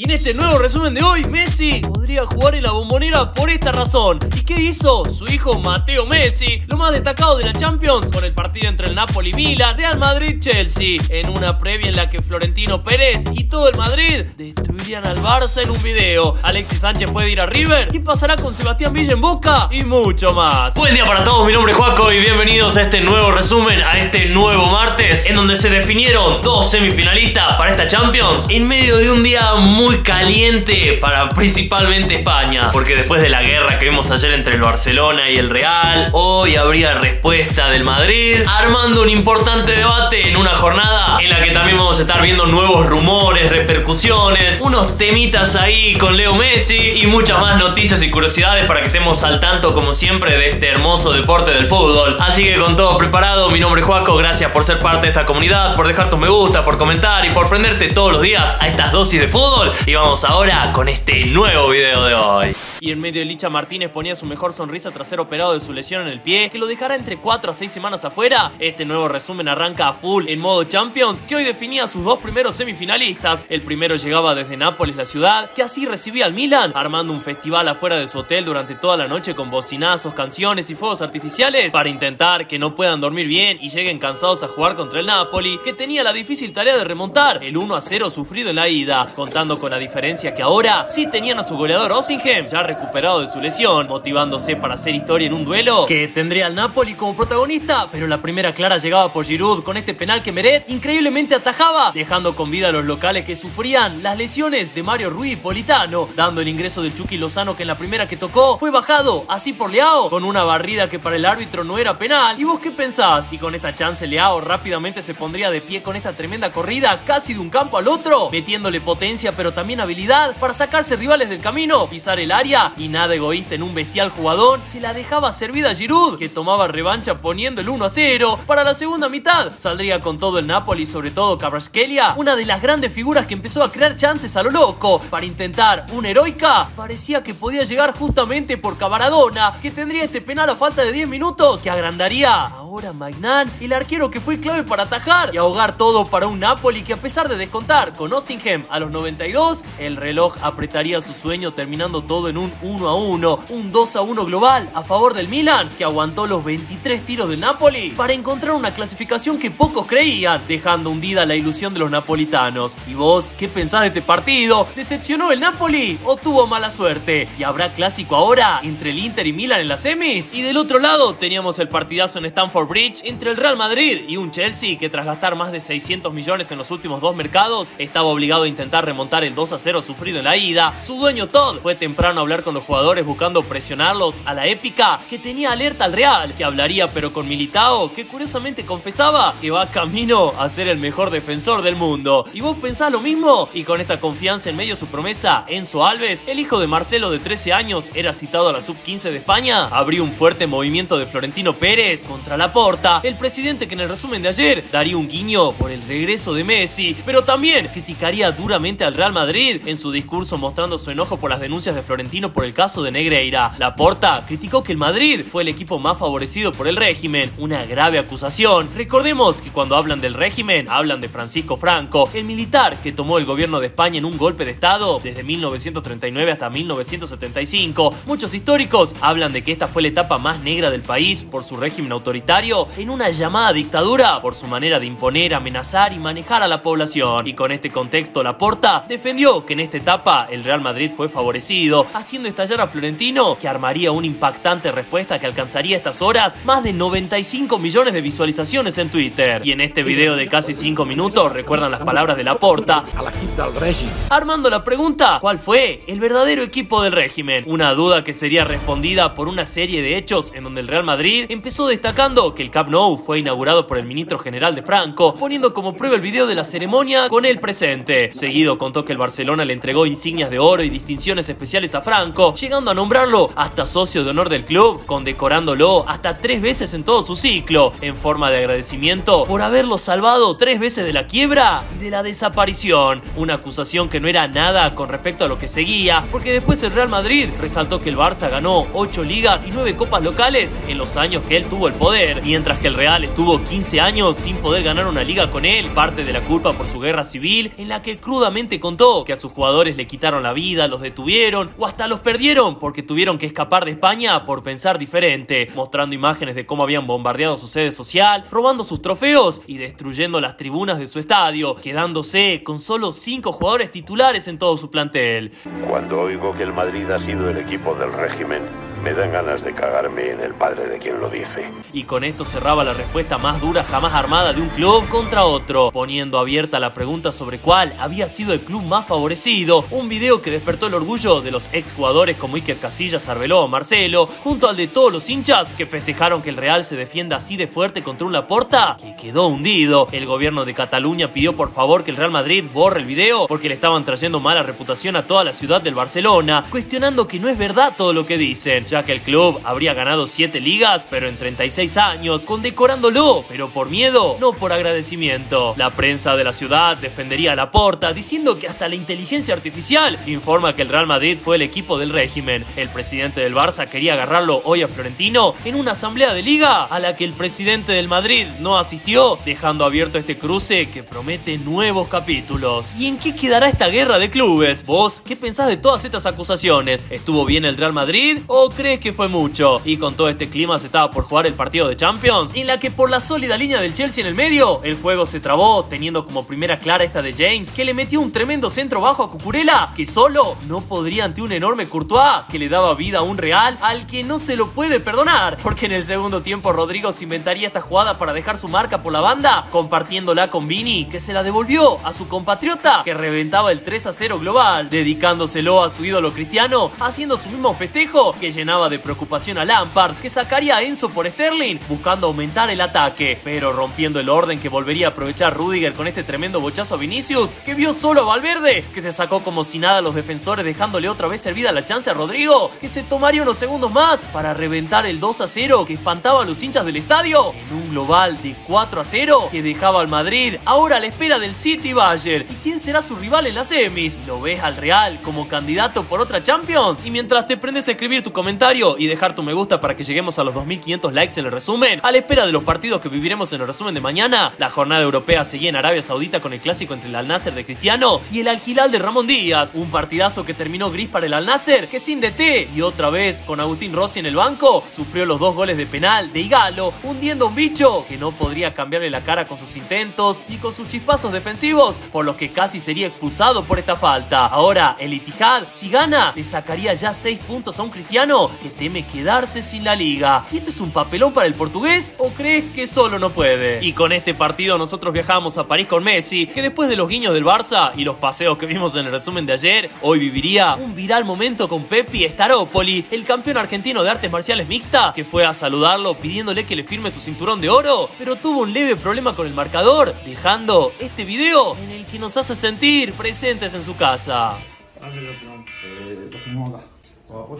Y en este nuevo resumen de hoy, Messi podría jugar en la bombonera por esta razón. ¿Y qué hizo? Su hijo Mateo Messi, lo más destacado de la Champions, con el partido entre el Napoli y Milan, Real Madrid-Chelsea, en una previa en la que Florentino Pérez y todo el Madrid destruirían al Barça en un video. Alexis Sánchez puede ir a River. ¿Qué pasará con Sebastián Villa en Boca? Y mucho más. Buen día para todos, mi nombre es Juaco y bienvenidos a este nuevo resumen, a este nuevo martes, en donde se definieron dos semifinalistas para esta Champions en medio de un día muy caliente para principalmente España. Porque después de la guerra que vimos ayer entre el Barcelona y el Real, hoy habría respuesta del Madrid, armando un importante debate en una jornada en la que también vamos a estar viendo nuevos rumores, repercusiones, unos temitas ahí con Leo Messi y muchas más noticias y curiosidades para que estemos al tanto como siempre de este hermoso deporte del fútbol. Así que con todo preparado, mi nombre es Juaco, gracias por ser parte de esta comunidad, por dejar tu me gusta, por comentar y por prenderte todos los días a estas dosis de fútbol y vamos ahora con este nuevo video de hoy. Y en medio Licha Martínez ponía su mejor sonrisa tras ser operado de su lesión en el pie, que lo dejará entre 4 a 6 semanas afuera. Este nuevo resumen arranca a full en modo Champions, que hoy definía sus dos primeros semifinalistas. El primero llegaba desde Nápoles, la ciudad, que así recibía al Milan, armando un festival afuera de su hotel durante toda la noche con bocinazos, canciones y fuegos artificiales para intentar que no puedan dormir bien y lleguen cansados a jugar contra el Napoli, que tenía la difícil tarea de remontar el 1 a 0 sufrido en la ida, contando con la diferencia que ahora sí tenían a su goleador Ossinghem, ya recuperado de su lesión, motivándose para hacer historia en un duelo que tendría al Napoli como protagonista, pero la primera clara llegaba por Giroud con este penal que Meret increíblemente atajaba, dejando con vida a los locales que sufrían las lesiones de Mario Ruiz Politano, dando el ingreso del Chucky Lozano que en la primera que tocó fue bajado así por Leao, con una barrida que para el árbitro no era penal. ¿Y vos qué pensás? Y con esta chance Leao rápidamente se pondría de pie con esta tremenda corrida casi de un campo al otro, metiéndole potencia pero también habilidad para sacarse rivales del camino, pisar el área y nada egoísta en un bestial jugador, se la dejaba servida a Giroud, que tomaba revancha poniendo el 1 a 0. Para la segunda mitad saldría con todo el Napoli, sobre todo Cabraskelia, una de las grandes figuras que empezó a crear chances a lo loco para intentar una heroica. Parecía que podía llegar justamente por Cavaradona, que tendría este penal a falta de 10 minutos, que agrandaría ahora Magnan, el arquero que fue clave para atajar y ahogar todo para un Napoli que a pesar de descontar con Ossinghem a los 92, el reloj apretaría su sueño terminando todo en un 1 a 1, un 2 a 1 global a favor del Milan, que aguantó los 23 tiros del Napoli para encontrar una clasificación que pocos creían, dejando hundida la ilusión de los napolitanos. ¿Y vos qué pensás de este partido? ¿Decepcionó el Napoli o tuvo mala suerte? ¿Y habrá clásico ahora entre el Inter y Milan en las semis? Y del otro lado teníamos el partidazo en Bridge entre el Real Madrid y un Chelsea que tras gastar más de 600 millones en los últimos dos mercados estaba obligado a intentar remontar el 2 a 0 sufrido en la ida. Su dueño Todd fue temprano a hablar con los jugadores buscando presionarlos a la épica que tenía alerta al Real, que hablaría pero con Militao, que curiosamente confesaba que va camino a ser el mejor defensor del mundo. ¿Y vos pensás lo mismo? Y con esta confianza en medio de su promesa, Enzo Alves, el hijo de Marcelo de 13 años, era citado a la sub-15 de España, abrió un fuerte movimiento de Florentino Pérez contra la Porta, el presidente que en el resumen de ayer daría un guiño por el regreso de Messi, pero también criticaría duramente al Real Madrid en su discurso mostrando su enojo por las denuncias de Florentino por el caso de Negreira. La Porta criticó que el Madrid fue el equipo más favorecido por el régimen, una grave acusación. Recordemos que cuando hablan del régimen, hablan de Francisco Franco, el militar que tomó el gobierno de España en un golpe de Estado desde 1939 hasta 1975. Muchos históricos hablan de que esta fue la etapa más negra del país por su régimen autoritario en una llamada dictadura por su manera de imponer, amenazar y manejar a la población. Y con este contexto, Laporta defendió que en esta etapa el Real Madrid fue favorecido, haciendo estallar a Florentino, que armaría una impactante respuesta que alcanzaría a estas horas más de 95 millones de visualizaciones en Twitter. Y en este video de casi 5 minutos, recuerdan las palabras de Laporta, a l'equip del règim. armando la pregunta, ¿cuál fue el verdadero equipo del régimen? Una duda que sería respondida por una serie de hechos en donde el Real Madrid empezó destacando que el Camp Nou fue inaugurado por el ministro general de Franco, poniendo como prueba el video de la ceremonia con él presente. Seguido contó que el Barcelona le entregó insignias de oro y distinciones especiales a Franco, llegando a nombrarlo hasta socio de honor del club, condecorándolo hasta tres veces en todo su ciclo, en forma de agradecimiento por haberlo salvado tres veces de la quiebra y de la desaparición. Una acusación que no era nada con respecto a lo que seguía, porque después el Real Madrid resaltó que el Barça ganó 8 ligas y 9 copas locales en los años que él tuvo el poder, mientras que el Real estuvo 15 años sin poder ganar una liga con él, parte de la culpa por su guerra civil, en la que crudamente contó que a sus jugadores le quitaron la vida, los detuvieron o hasta los perdieron porque tuvieron que escapar de España por pensar diferente, mostrando imágenes de cómo habían bombardeado su sede social, robando sus trofeos y destruyendo las tribunas de su estadio, quedándose con solo 5 jugadores titulares en todo su plantel. Cuando oigo que el Madrid ha sido el equipo del régimen, me dan ganas de cagarme en el padre de quien lo dice. Y con esto cerraba la respuesta más dura jamás armada de un club contra otro, poniendo abierta la pregunta sobre cuál había sido el club más favorecido. Un video que despertó el orgullo de los exjugadores como Iker Casillas, Arbeló Marcelo, junto al de todos los hinchas que festejaron que el Real se defienda así de fuerte contra un Laporta que quedó hundido. El gobierno de Cataluña pidió por favor que el Real Madrid borre el video porque le estaban trayendo mala reputación a toda la ciudad del Barcelona, cuestionando que no es verdad todo lo que dicen ya que el club habría ganado 7 ligas, pero en 36 años, condecorándolo, pero por miedo, no por agradecimiento. La prensa de la ciudad defendería a la porta, diciendo que hasta la inteligencia artificial informa que el Real Madrid fue el equipo del régimen. El presidente del Barça quería agarrarlo hoy a Florentino en una asamblea de liga a la que el presidente del Madrid no asistió, dejando abierto este cruce que promete nuevos capítulos. ¿Y en qué quedará esta guerra de clubes? ¿Vos qué pensás de todas estas acusaciones? ¿Estuvo bien el Real Madrid o crees que fue mucho? Y con todo este clima se estaba por jugar el partido de Champions, en la que por la sólida línea del Chelsea en el medio, el juego se trabó, teniendo como primera clara esta de James, que le metió un tremendo centro bajo a Cucurella, que solo no podría ante un enorme Courtois, que le daba vida a un Real al que no se lo puede perdonar, porque en el segundo tiempo Rodrigo se inventaría esta jugada para dejar su marca por la banda, compartiéndola con Vini, que se la devolvió a su compatriota, que reventaba el 3 a 0 global, dedicándoselo a su ídolo cristiano, haciendo su mismo festejo que llenaba de preocupación a Lampard, que sacaría a Enzo por Sterling, buscando aumentar el ataque, pero rompiendo el orden que volvería a aprovechar Rudiger con este tremendo bochazo a Vinicius, que vio solo a Valverde, que se sacó como si nada a los defensores dejándole otra vez servida la chance a Rodrigo, que se tomaría unos segundos más para reventar el 2 a 0 que espantaba a los hinchas del estadio, en un global de 4 a 0 que dejaba al Madrid ahora a la espera del City Bayern. ¿Y quién será su rival en las semis? ¿Lo ves al Real como candidato por otra Champions? Y mientras te prendes a escribir tu comentario, y dejar tu me gusta para que lleguemos a los 2500 likes en el resumen. A la espera de los partidos que viviremos en el resumen de mañana, la jornada europea seguía en Arabia Saudita con el clásico entre el Al Nasser de Cristiano y el Al Hilal de Ramón Díaz. Un partidazo que terminó gris para el Al Nasser, que sin DT y otra vez con Agustín Rossi en el banco, sufrió los dos goles de penal de Igalo, hundiendo a un bicho que no podría cambiarle la cara con sus intentos ni con sus chispazos defensivos, por los que casi sería expulsado por esta falta. Ahora, el Itihad, si gana, le sacaría ya 6 puntos a un cristiano que teme quedarse sin la liga. ¿Y esto es un papelón para el portugués o crees que solo no puede? Y con este partido nosotros viajamos a París con Messi, que después de los guiños del Barça y los paseos que vimos en el resumen de ayer, hoy viviría un viral momento con Pepi Staropoli, el campeón argentino de artes marciales mixta, que fue a saludarlo pidiéndole que le firme su cinturón de oro, pero tuvo un leve problema con el marcador, dejando este video en el que nos hace sentir presentes en su casa. O, o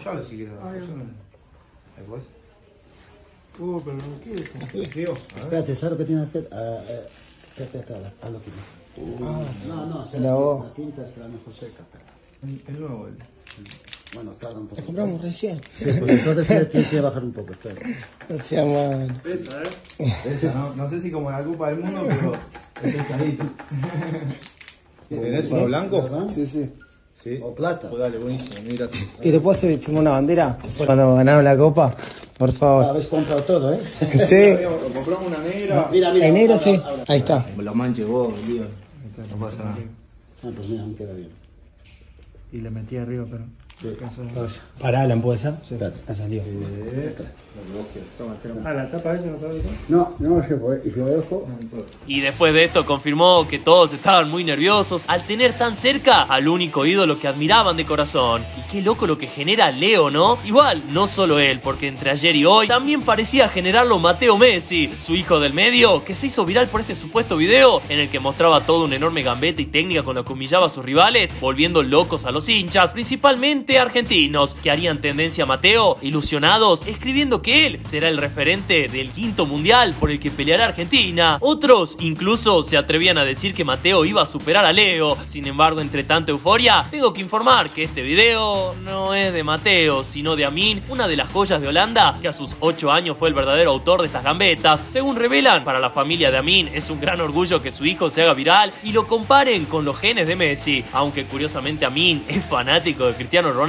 ya lo si quieres. Ahí voy. Uh, pero ¿qué? ¿Qué tío? Espérate, ¿sabes lo que tiene que hacer? Ah, eh, espérate acá, haz lo que dice. No, no, se La voz. la tinta está mejor seca. pero- Es nuevo el. Bueno, tarda un poco. La compramos recién. Sí, pues entonces tiene- tienes que bajar un poco, espera. No sea mal. Esa, ¿eh? Esa, no, no sé si como la Copa del Mundo, pero es pesadito. ¿Tenés uno blanco? ¿Verdad? Sí, sí. Sí. O plata. Pues dale, buenísimo, mira así. ¿Y te puedo hacer firmar una bandera? Cuando ganaron la copa, por favor. Habéis comprado todo, ¿eh? Sí. Compramos una negra. Mira, mira. En negro sí. ahora- Ahí está. La manche vos, lío. No pasa nada. Ah, pues mira, me queda bien. Y le metí arriba, pero. Para Alan, ¿puede ser? Espérate. Ha salido. Ah, la tapa esa no No, y dejo. Después de esto confirmó que todos estaban muy nerviosos al tener tan cerca al único ídolo que admiraban de corazón. Y qué loco lo que genera Leo, ¿no? Igual, no solo él, porque entre ayer y hoy también parecía generarlo Mateo Messi, su hijo del medio, que se hizo viral por este supuesto video en el que mostraba todo un enorme gambete y técnica con la que humillaba a sus rivales, volviendo locos a los hinchas, principalmente sub-20 argentinos, que harían tendencia a Mateo, ilusionados, escribiendo que él será el referente del quinto mundial por el que peleará Argentina. Otros incluso se atrevían a decir que Mateo iba a superar a Leo. Sin embargo, entre tanta euforia, tengo que informar que este video no es de Mateo, sino de Amin, una de las joyas de Holanda, que a sus 8 años fue el verdadero autor de estas gambetas. Según revelan, para la familia de Amin es un gran orgullo que su hijo se haga viral y lo comparen con los genes de Messi, aunque curiosamente Amin es fanático de Cristiano Ronaldo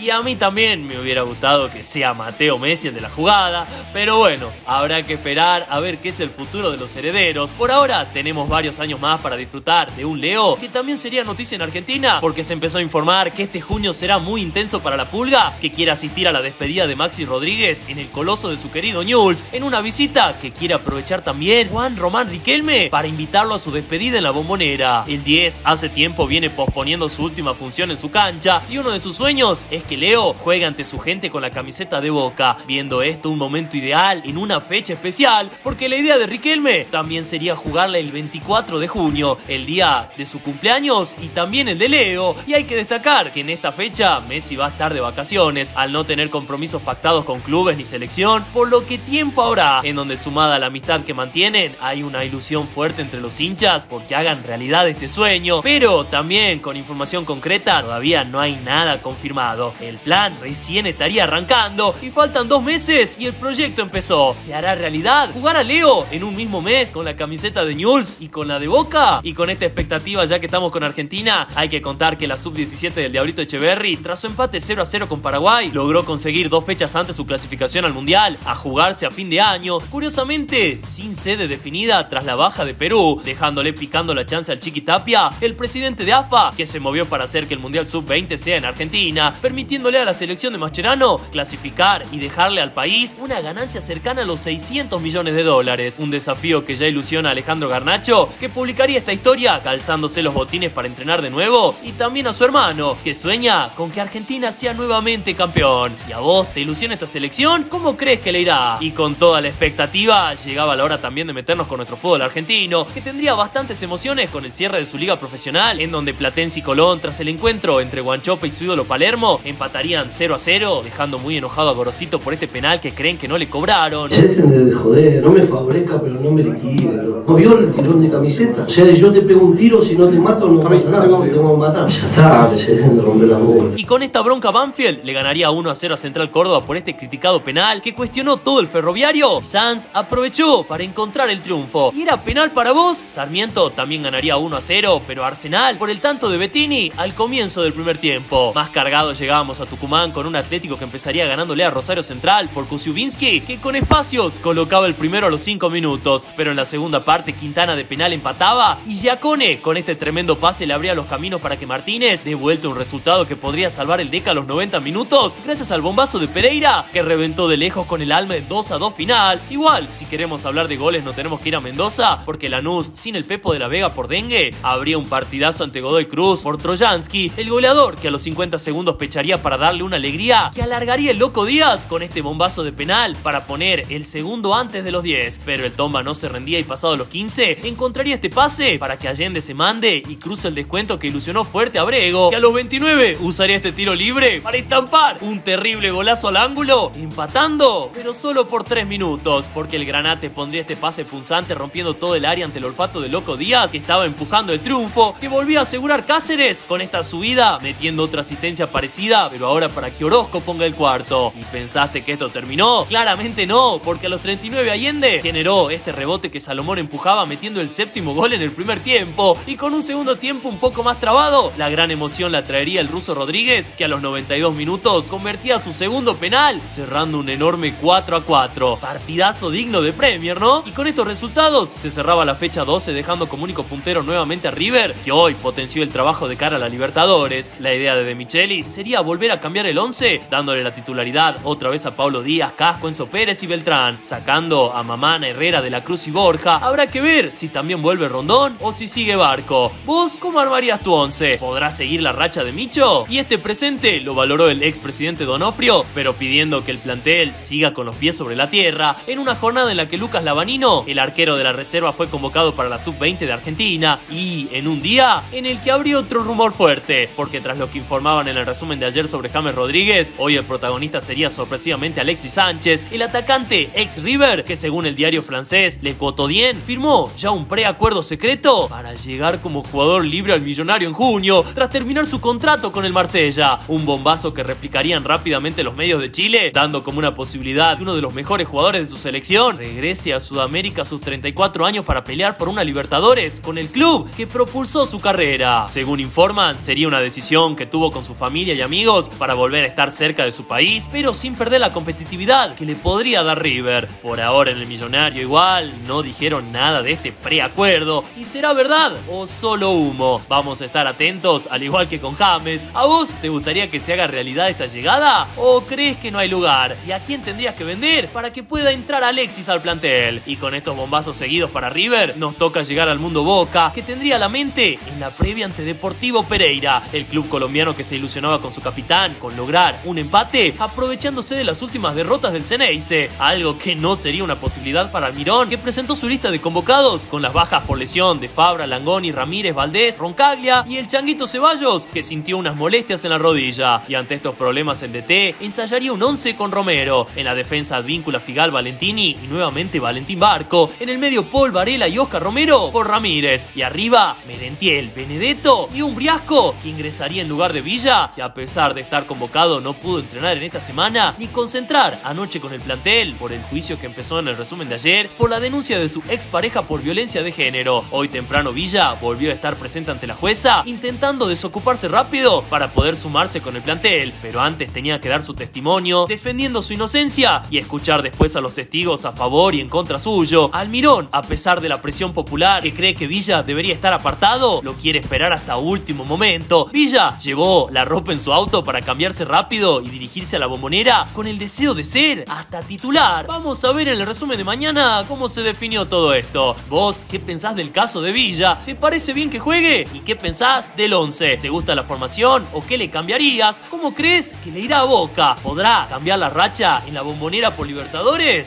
y a mí también me hubiera gustado que sea Mateo Messi el de la jugada, pero bueno, habrá que esperar a ver qué es el futuro de los herederos. Por ahora tenemos varios años más para disfrutar de un Leo, que también sería noticia en Argentina, porque se empezó a informar que este junio será muy intenso para la pulga, que quiere asistir a la despedida de Maxi Rodríguez en el coloso de su querido Newell's, en una visita que quiere aprovechar también Juan Román Riquelme para invitarlo a su despedida en la bombonera. El 10 hace tiempo viene posponiendo su última función en su cancha y uno de sus sueños es que Leo juegue ante su gente con la camiseta de Boca, viendo esto un momento ideal en una fecha especial, porque la idea de Riquelme también sería jugarle el 24 de junio, el día de su cumpleaños y también el de Leo, y hay que destacar que en esta fecha Messi va a estar de vacaciones, al no tener compromisos pactados con clubes ni selección, por lo que tiempo habrá en donde sumada a la amistad que mantienen, hay una ilusión fuerte entre los hinchas porque hagan realidad este sueño, pero también con información concreta todavía no hay nada confirmado. El plan recién estaría arrancando y faltan dos meses y el proyecto empezó. ¿Se hará realidad? ¿Jugar a Leo en un mismo mes con la camiseta de Newell's y con la de Boca? Y con esta expectativa ya que estamos con Argentina, hay que contar que la sub-17 del Diablito Echeverry, tras su empate 0 a 0 con Paraguay, logró conseguir dos fechas antes su clasificación al Mundial, a jugarse a fin de año, curiosamente sin sede definida tras la baja de Perú, dejándole picando la chance al Chiqui Tapia, el presidente de AFA, que se movió para hacer que el Mundial Sub-20 sea en Argentina, permitiéndole a la selección de Mascherano clasificar y dejarle al país una ganancia cercana a los 600 millones de dólares. Un desafío que ya ilusiona a Alejandro Garnacho, que publicaría esta historia calzándose los botines para entrenar de nuevo, y también a su hermano, que sueña con que Argentina sea nuevamente campeón. ¿Y a vos te ilusiona esta selección? ¿Cómo crees que le irá? Y con toda la expectativa, llegaba la hora también de meternos con nuestro fútbol argentino, que tendría bastantes emociones con el cierre de su liga profesional, en donde Platense y Colón, tras el encuentro entre Guanchope y su ídolo Palermo, empatarían 0 a 0, dejando muy enojado a Gorosito por este penal que creen que no le cobraron. Dejen de joder, no me favorezca, pero no me liquide. ¿No vio el tirón de camiseta? O sea, yo te pego un tiro, si no te mato, no pasa nada, te tengo que matar. Ya está, que se dejen de romper las bolas. Y con esta bronca Banfield le ganaría 1 a 0 a Central Córdoba por este criticado penal que cuestionó todo el ferroviario. Sanz aprovechó para encontrar el triunfo. ¿Y era penal para vos? Sarmiento también ganaría 1 a 0, pero Arsenal por el tanto de Bettini al comienzo del primer tiempo. Más llegábamos a Tucumán con un Atlético que empezaría ganándole a Rosario Central por Kusiubinsky, que con espacios colocaba el primero a los 5 minutos, pero en la segunda parte Quintana de penal empataba y Giacone con este tremendo pase le abría los caminos para que Martínez dé vuelta un resultado que podría salvar el Deca a los 90 minutos gracias al bombazo de Pereira que reventó de lejos con el alma 2 a 2 final. Igual, si queremos hablar de goles no tenemos que ir a Mendoza porque Lanús sin el Pepo de la Vega por dengue habría un partidazo ante Godoy Cruz por Trojansky, el goleador que a los 50 segundos pecharía para darle una alegría que alargaría el loco Díaz con este bombazo de penal para poner el segundo antes de los 10. Pero el Tomba no se rendía y pasado los 15 encontraría este pase para que Allende se mande y cruce el descuento que ilusionó fuerte a Brego, que a los 29 usaría este tiro libre para estampar un terrible golazo al ángulo, empatando, pero solo por 3 minutos, porque el Granate pondría este pase punzante rompiendo todo el área ante el olfato de Loco Díaz, que estaba empujando el triunfo, que volvía a asegurar Cáceres con esta subida, metiendo otra asistencia parecida, pero ahora para que Orozco ponga el cuarto. ¿Y pensaste que esto terminó? Claramente no, porque a los 39 Allende generó este rebote que Salomón empujaba metiendo el séptimo gol en el primer tiempo, y con un segundo tiempo un poco más trabado, la gran emoción la traería el ruso Rodríguez, que a los 92 minutos convertía su segundo penal, cerrando un enorme 4 a 4. Partidazo digno de Premier, ¿no? Y con estos resultados se cerraba la fecha 12 dejando como único puntero nuevamente a River, que hoy potenció el trabajo de cara a la Libertadores. La idea de De Sería volver a cambiar el 11, dándole la titularidad otra vez a Pablo Díaz, Casco, Enzo Pérez y Beltrán, sacando a Mamana, Herrera, De la Cruz y Borja. Habrá que ver si también vuelve Rondón o si sigue Barco. ¿Vos cómo armarías tu 11? ¿Podrás seguir la racha de Micho? Y este presente lo valoró el expresidente Donofrio, pero pidiendo que el plantel siga con los pies sobre la tierra, en una jornada en la que Lucas Lavanino, el arquero de la reserva, fue convocado para la sub-20 de Argentina, y en un día en el que abrió otro rumor fuerte, porque tras lo que informaban en la resumen de ayer sobre James Rodríguez, hoy el protagonista sería sorpresivamente Alexis Sánchez, el atacante ex River, que según el diario francés Le Quotidien firmó ya un preacuerdo secreto para llegar como jugador libre al millonario en junio, tras terminar su contrato con el Marsella. Un bombazo que replicarían rápidamente los medios de Chile, dando como una posibilidad que uno de los mejores jugadores de su selección regrese a Sudamérica a sus 34 años para pelear por una Libertadores con el club que propulsó su carrera. Según informan, sería una decisión que tuvo con su familia y amigos para volver a estar cerca de su país, pero sin perder la competitividad que le podría dar River. Por ahora en el millonario igual no dijeron nada de este preacuerdo y será verdad o solo humo. Vamos a estar atentos, al igual que con James. ¿A vos te gustaría que se haga realidad esta llegada o crees que no hay lugar? ¿Y a quién tendrías que vender para que pueda entrar Alexis al plantel? Y con estos bombazos seguidos para River, nos toca llegar al mundo Boca, que tendría la mente en la previa ante Deportivo Pereira, el club colombiano que se con su capitán con lograr un empate, aprovechándose de las últimas derrotas del Ceneice, algo que no sería una posibilidad para Almirón, que presentó su lista de convocados con las bajas por lesión de Fabra, Langoni, Ramírez, Valdés, Roncaglia y el Changuito Ceballos, que sintió unas molestias en la rodilla. Y ante estos problemas el DT ensayaría un 11 con Romero, en la defensa Advíncula Figal Valentini y nuevamente Valentín Barco, en el medio Paul Varela y Oscar Romero por Ramírez, y arriba Merentiel, Benedetto y un Briasco que ingresaría en lugar de Villa, que a pesar de estar convocado no pudo entrenar en esta semana ni concentrar anoche con el plantel por el juicio que empezó en el resumen de ayer por la denuncia de su expareja por violencia de género. Hoy temprano Villa volvió a estar presente ante la jueza intentando desocuparse rápido para poder sumarse con el plantel, pero antes tenía que dar su testimonio defendiendo su inocencia y escuchar después a los testigos a favor y en contra suyo. Almirón, a pesar de la presión popular que cree que Villa debería estar apartado, lo quiere esperar hasta último momento. Villa llevó la ropa en su auto para cambiarse rápido y dirigirse a la bombonera con el deseo de ser hasta titular. Vamos a ver en el resumen de mañana cómo se definió todo esto. ¿Vos qué pensás del caso de Villa? ¿Te parece bien que juegue? ¿Y qué pensás del 11? ¿Te gusta la formación o qué le cambiarías? ¿Cómo crees que le irá a Boca? ¿Podrá cambiar la racha en la bombonera por Libertadores?